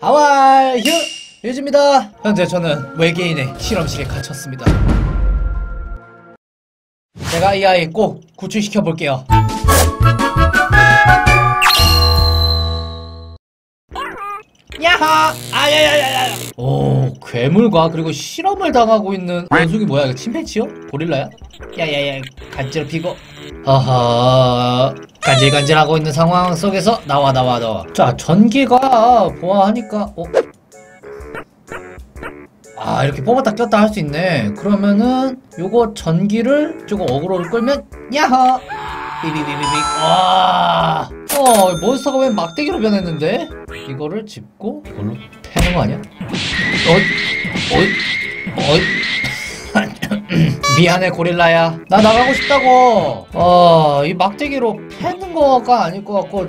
하와이 휴 유즈입니다. 현재 저는 외계인의 실험실에 갇혔습니다. 제가 이 아이 꼭 구출시켜 볼게요. 야하! 아야야야야 오 괴물과 그리고 실험을 당하고 있는 원숭이 뭐야? 이거 침팬지요? 고릴라야? 야야야 간지럽히고. 하하 간질간질하고 있는 상황 속에서 나와 나와 나와 자 전기가 보아하니까 어? 아 이렇게 뽑았다 꼈다 할 수 있네 그러면은 요거 전기를 저거 어그로를 끌면 야하 비비비비비 와 어, 몬스터가 왜 막대기로 변했는데? 이거를 짚고 이걸로 패는 거 아니야? 어이 어이 어이 미안해 고릴라야. 나 나가고 싶다고. 어 이 막대기로 패는 거가 아닐 것 같고.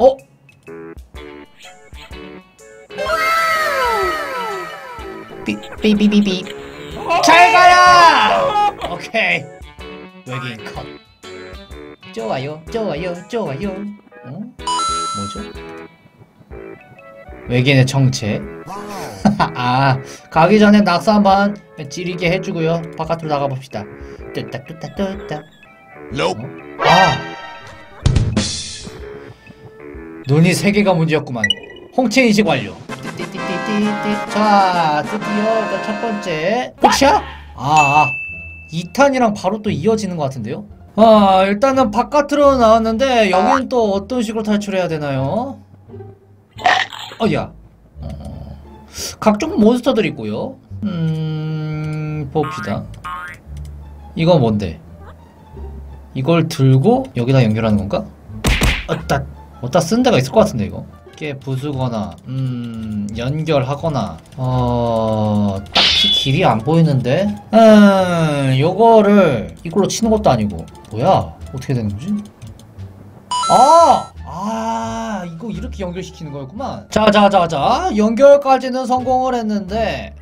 어? 삐, 삐삐삐삐. 잘 가라! 오케이. 외계인 컷. 좋아요 좋아요 좋아요. 어? 뭐죠? 외계인의 정체 아 가기 전에 낙서 한번 찌르게 해주고요. 바깥으로 나가봅시다. 뚜따 뚜따 뚜따. Nope. 어? 아. 눈이 세 개가 문제였구만. 홍채 인식 완료. 자 드디어 첫 번째. 끝이야? 아 2탄이랑 바로 또 이어지는 것 같은데요? 아 일단은 바깥으로 나왔는데 여기는 또 어떤 식으로 탈출해야 되나요? 어야. 어, 각종 몬스터들이 있고요 음 봅시다 이건 뭔데? 이걸 들고 여기다 연결하는 건가? 어따 어따 쓴 데가 있을 것 같은데 이거 이게 부수거나 음 연결하거나 어 딱히 길이 안 보이는데 음 요거를 이걸로 치는 것도 아니고 뭐야 어떻게 되는 거지? 아! 아 이거 이렇게 연결시키는 거였구만 자자자자 연결까지는 성공을 했는데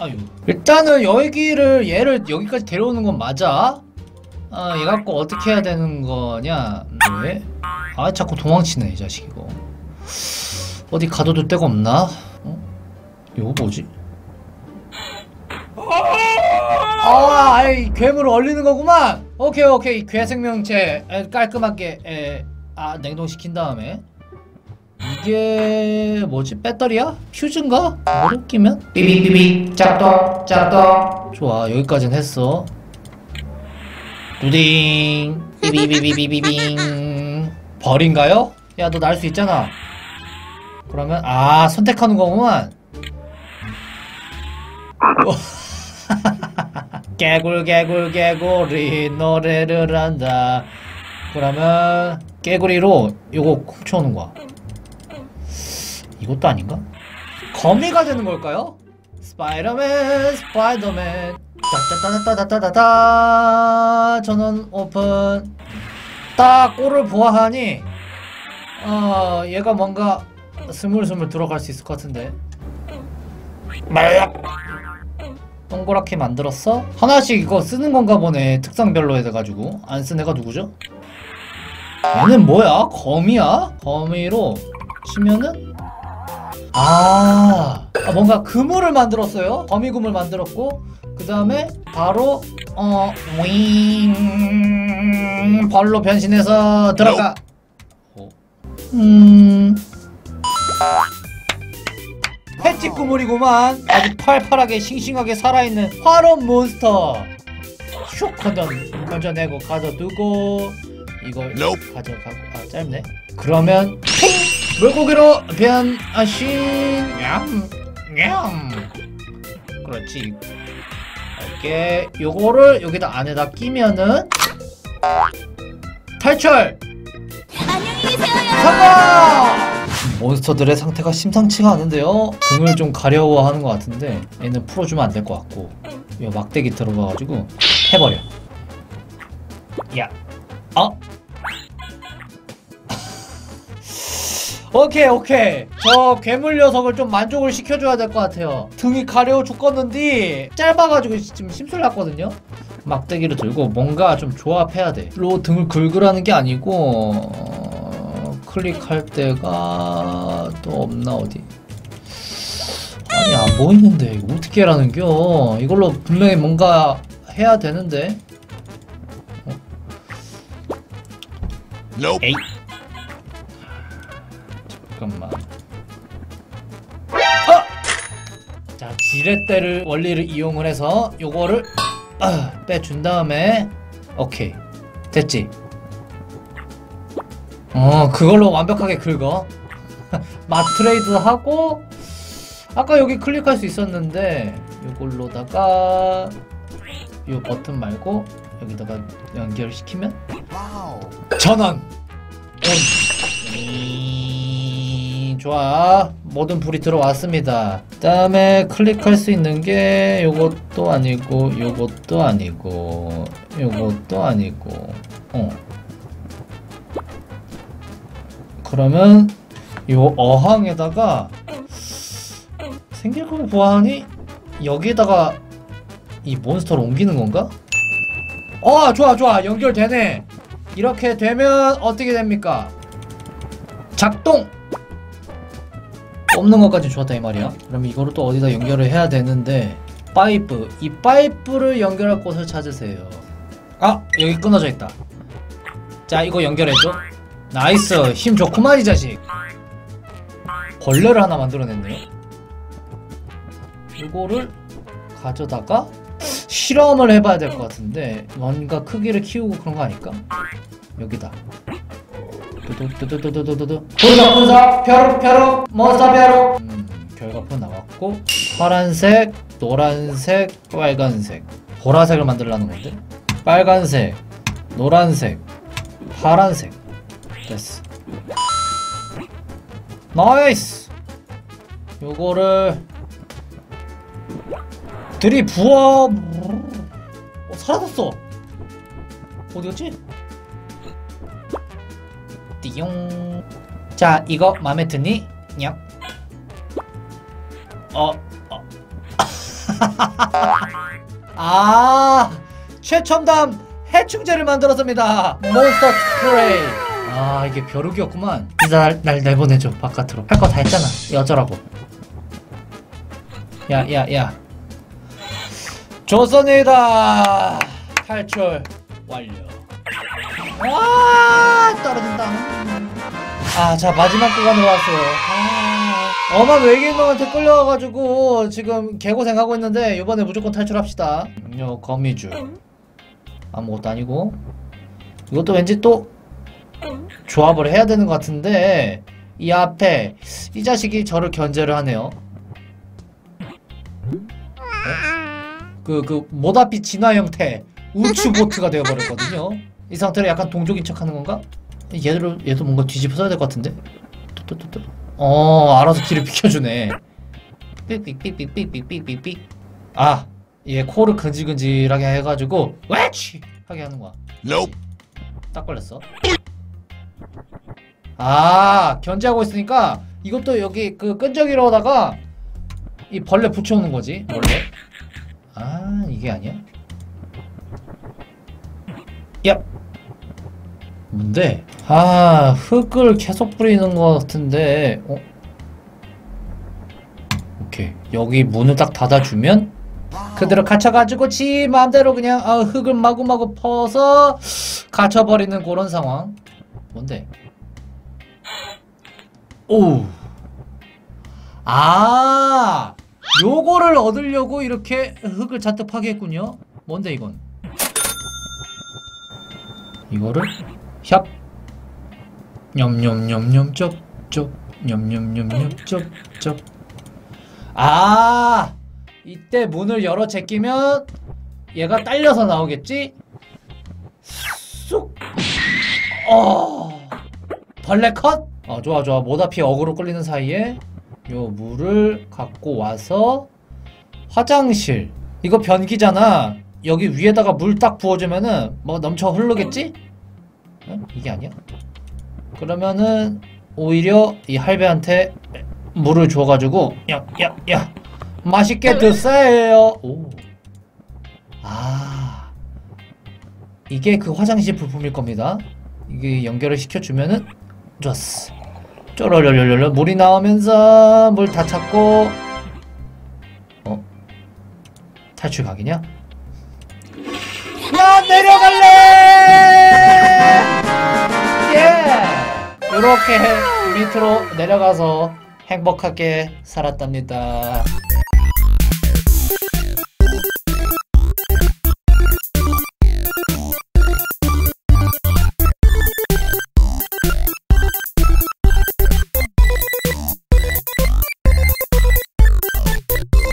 아유 일단은 여기를 얘를 여기까지 데려오는 건 맞아 아, 얘 갖고 어떻게 해야 되는 거냐? 왜? 아, 자꾸 도망치네, 이 자식 이거. 어디 가둬둘 데가 없나? 어? 이거 뭐지? 아, 아이, 괴물 얼리는 거구만! 오케이, 오케이. 괴 생명체 에, 깔끔하게, 에, 아, 냉동시킨 다음에. 이게 뭐지? 배터리야? 퓨즈인가? 뭐를 끼면? 삐비비비 짝떡 짝떡 좋아 여기까지는 했어 두딩 삐비비비비빙 벌인가요? 야 너 날 수 있잖아 그러면 아 선택하는 거구만 개굴 개굴 개굴이 노래를 한다 그러면 깨구리로 요거 훔쳐오는 거야 이것도 아닌가? 거미가 되는 걸까요? 스파이더맨 스파이더맨 따따따따따따따 전원 오픈 딱 꼴을 보아하니 어 얘가 뭔가 스물스물 들어갈 수 있을 것 같은데 알약 동그랗게 만들었어? 하나씩 이거 쓰는 건가 보네 특성별로 해가지고 안 쓴 애가 누구죠? 얘는 뭐야? 거미야? 거미로 치면은 아, 아, 뭔가 그물을 만들었어요. 거미 그물 만들었고 그 다음에 바로 어 윙, 발로 변신해서 들어가. 어. 음. 횟집 그물이구만. 아주 팔팔하게 싱싱하게 살아있는 화로 몬스터. 슉 건져 건져내고 가져두고 이걸 Nope. 가져가고 아 짧네. 그러면 ting! 물고기로 변하신 냠 냠. 그렇지. 이렇게 요거를 여기다 안에다 끼면은 탈출. 안녕히 계세요. 성공! 몬스터들의 상태가 심상치가 않은데요. 등을 좀 가려워하는 것 같은데 얘는 풀어주면 안 될 것 같고 이 막대기 들어가가지고 해버려. 야, 어? 오케이 오케이 저 괴물 녀석을 좀 만족을 시켜줘야 될 것 같아요 등이 가려워 죽겠는데 짧아가지고 지금 심술 났거든요 막대기를 들고 뭔가 좀 조합해야 돼로 등을 긁으라는 게 아니고 어, 클릭할 때가 또 없나 어디? 아니 안 보이는데 이거 어떻게 하라는겨? 이걸로 분명히 뭔가 해야 되는데. 에이. 잠깐만. 어! 자, 지렛대를 원리를 이용을 해서 요거를 아, 빼준 다음에 오케이. 됐지? 어, 그걸로 완벽하게 긁어. 마트레이드 하고 아까 여기 클릭할 수 있었는데 요걸로다가 요 버튼 말고 여기다가 연결시키면. 전원 온 이, 좋아 모든 불이 들어왔습니다 다음에 클릭할 수 있는 게 요것도 아니고 요것도 아니고 요것도 아니고 어 그러면 요 어항에다가 생길 거고 보아하니 여기에다가 이 몬스터를 옮기는 건가? 어 좋아 좋아 연결되네 이렇게 되면 어떻게 됩니까? 작동! 없는 것까지 좋았다 이 말이야. 그럼 이거를 또 어디다 연결을 해야 되는데 파이프. 이 파이프를 연결할 곳을 찾으세요. 아 여기 끊어져 있다. 자 이거 연결해줘. nice. 힘 좋구만 이 자식. 벌레를 하나 만들어냈네요. 이거를 가져다가 실험을 해봐야 될 것 같은데 뭔가 크기를 키우고 그런 거 아닐까? 여기다 두두두두두두두두 분사 분사 벼룩 벼룩 몬스터 벼룩 음 결과표 나왔고 파란색 노란색 빨간색. 보라색을 만들라는 건데? 빨간색 노란색 파란색. 됐어. nice! 요거를 들이부어. 어, 사라졌어. 어디 갔지? 띠용. 자 이거 마음에 드니? 냠. 어, 어. 아 최첨단 해충제를 만들었습니다. 몬스터 스프레이 아 이게 벼룩이었구만. 이제 날, 날 내보내줘 바깥으로. 할 거 다 했잖아 이 어쩌라고. 야야야. 조선이다! 탈출 완료. 와 떨어진다 아 자 마지막 구간으로 왔어요. 아, 엄한 외계인놈한테 끌려와가지고 지금 개고생하고 있는데 이번에 무조건 탈출합시다. 요 거미줄. 아무것도 아니고. 이것도 왠지 또 조합을 해야 되는 것 같은데 이 앞에 이 자식이 저를 견제를 하네요. 그, 그, 모다피 진화 형태 우추보트가 되어버렸거든요. 이 상태로 약간 동족인 척 하는 건가? 얘도, 얘도 뭔가 뒤집어 써야 될 것 같은데? 또또또또. 어, 알아서 길을 비켜주네. 삑삑삑삑삑삑삑삑. 아, 얘 코를 근질근질하게 해가지고, 왜치! 하게 하는 거야. Nope. 딱 걸렸어. 아, 견제하고 있으니까 이것도 여기 그 끈적이로다가 이 벌레 붙여오는 거지, 벌레. 아, 이게 아니야? 야! 뭔데? 아, 흙을 계속 뿌리는 것 같은데, 어? 오케이. 여기 문을 딱 닫아주면 그대로 갇혀가지고 지 마음대로 그냥 아, 흙을 마구마구 퍼서 갇혀버리는 그런 상황. 뭔데? 오. 아, 요거를 얻으려고 이렇게 흙을 잔뜩 파괴했군요. 뭔데 이건? 이거를 샵 냠냠냠냠 쩝쩝 냠냠냠냠 쩝쩝 아 이때 문을 열어 제끼면 얘가 딸려서 나오겠지? 쑥 어. 벌레 컷? 어 좋아 좋아 모다피 어그로 끌리는 사이에 요 물을 갖고 와서 화장실 이거 변기잖아 여기 위에다가 물 딱 부어주면은 뭐 넘쳐 흐르겠지? 어? 이게 아니야? 그러면은 오히려 이 할배한테 물을 줘가지고 야야 야 맛있게 드세요 오. 아 이게 그 화장실 부품일 겁니다 이게 연결을 시켜주면은 좋았어 쪼르르르르 물이 나오면서 물 다 찾고 어? 탈출 각이냐? 나 내려갈래! 이렇게 밑으로 내려가서 행복하게 살았답니다.